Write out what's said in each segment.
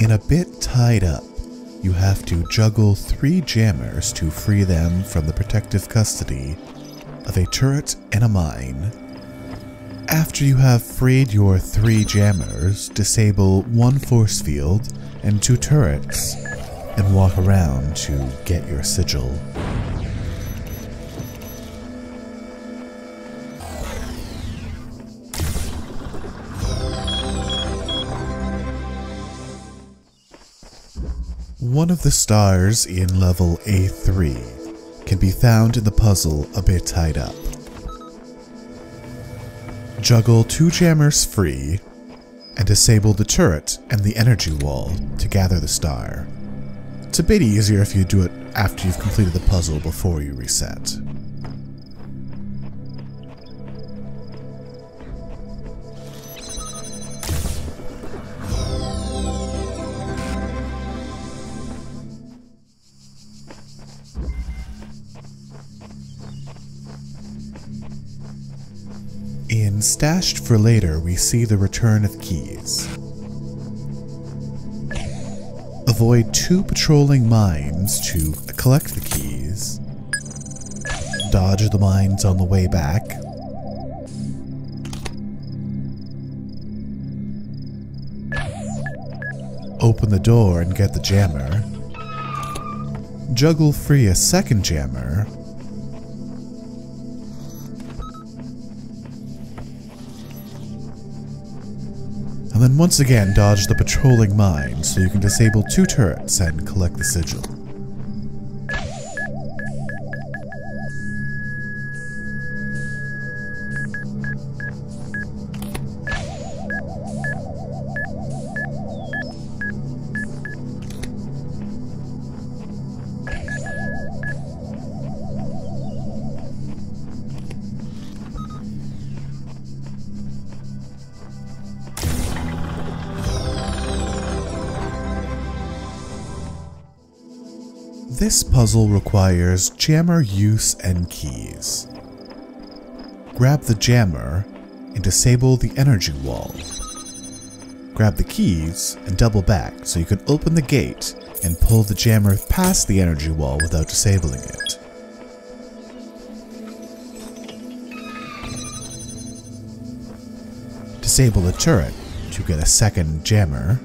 in a bit tied up. You have to juggle three jammers to free them from the protective custody of a turret and a mine. After you have freed your three jammers, disable one force field and two turrets, and walk around to get your sigil. One of the stars in level A3 can be found in the puzzle a bit tied up. Juggle two jammers free and disable the turret and the energy wall to gather the star. It's a bit easier if you do it after you've completed the puzzle before you reset. In Stashed for Later, we see the return of keys. Avoid two patrolling mines to collect the keys. Dodge the mines on the way back. Open the door and get the jammer. Juggle free a second jammer and then once again dodge the patrolling mine so you can disable two turrets and collect the sigil. This puzzle requires jammer use and keys. Grab the jammer and disable the energy wall. Grab the keys and double back so you can open the gate and pull the jammer past the energy wall without disabling it. Disable the turret to get a second jammer.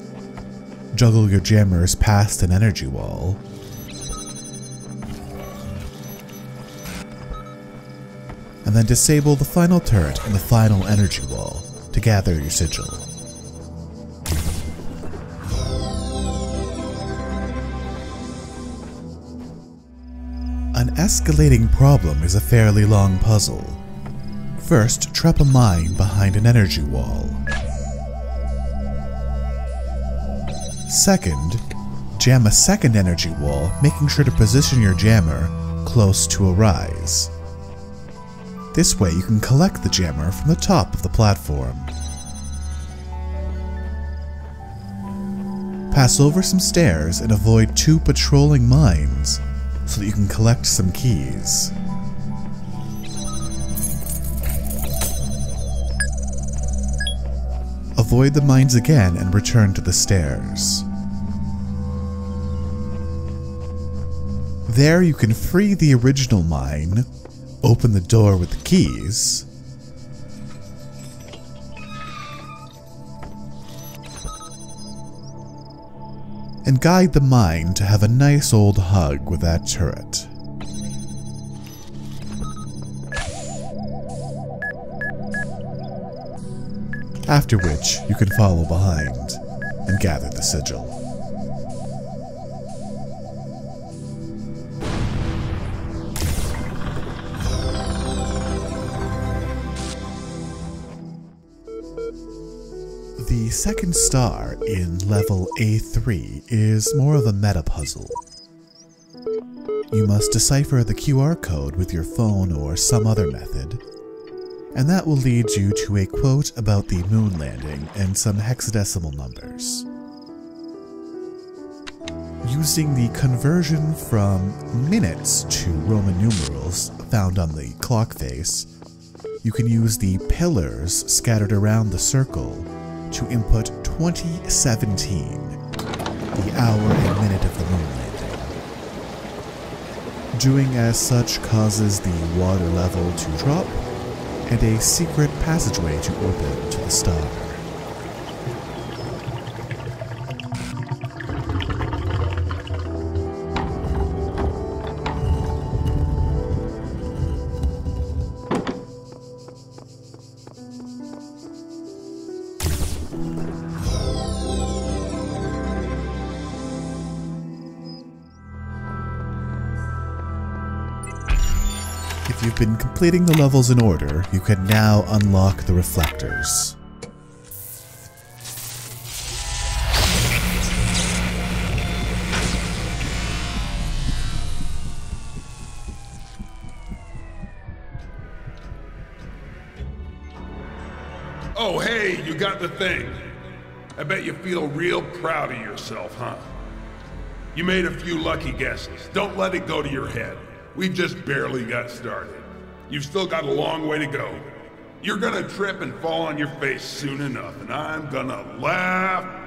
Juggle your jammers past an energy wall and then disable the final turret and the final energy wall to gather your sigil. An escalating problem is a fairly long puzzle. First, trap a mine behind an energy wall. Second, jam a second energy wall, making sure to position your jammer close to a rise. This way you can collect the jammer from the top of the platform. Pass over some stairs and avoid two patrolling mines so that you can collect some keys. Avoid the mines again and return to the stairs. There you can free the original mine, open the door with the keys, and guide the mine to have a nice old hug with that turret. After which, you can follow behind and gather the sigil. The second star in level A3 is more of a meta puzzle. You must decipher the QR code with your phone or some other method, and that will lead you to a quote about the moon landing and some hexadecimal numbers. Using the conversion from minutes to Roman numerals found on the clock face, you can use the pillars scattered around the circle to input 2017. the hour and minute of the moon landing. Doing as such causes the water level to drop and a secret passageway to open to the star. You've been completing the levels in order, you can now unlock the reflectors. Oh, hey, you got the thing. I bet you feel real proud of yourself, huh? You made a few lucky guesses. Don't let it go to your head. We've just barely got started. You've still got a long way to go. You're gonna trip and fall on your face soon enough, and I'm gonna laugh